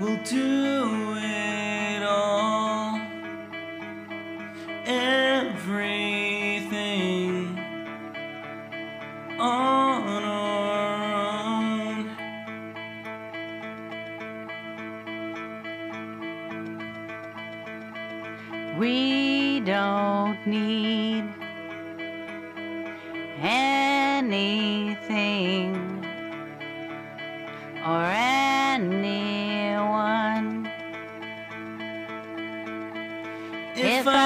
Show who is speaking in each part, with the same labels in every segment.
Speaker 1: will do it all. Everything on our own.
Speaker 2: We don't need anything or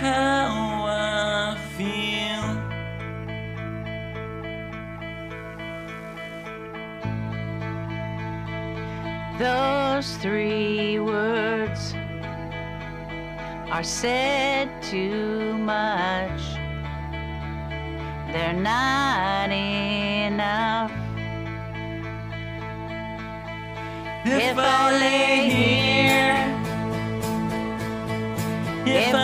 Speaker 1: how I feel.
Speaker 2: Those three words are said too much. They're not enough.
Speaker 1: If I lay here, if I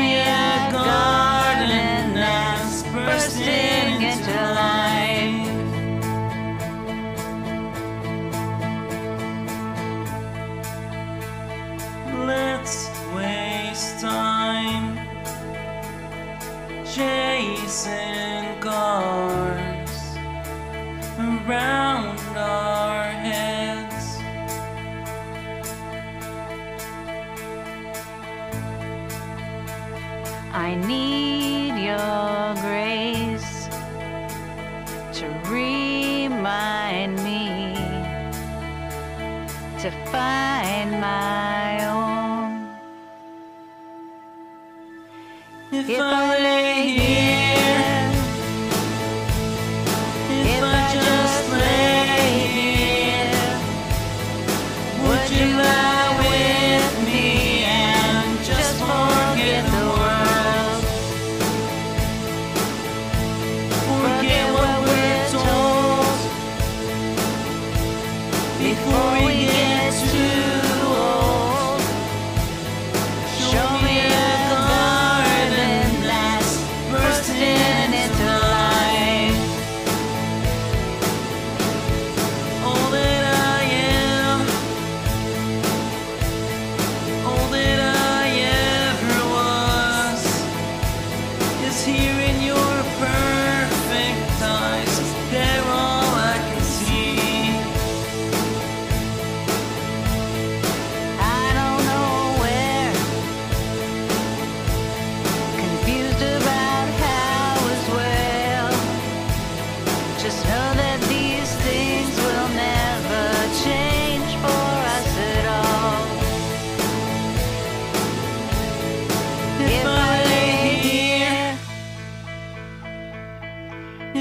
Speaker 1: a garden that's bursting into life. Let's waste time chasing cars around
Speaker 2: I need your grace to remind me to find my own.
Speaker 1: If, I here in your perfect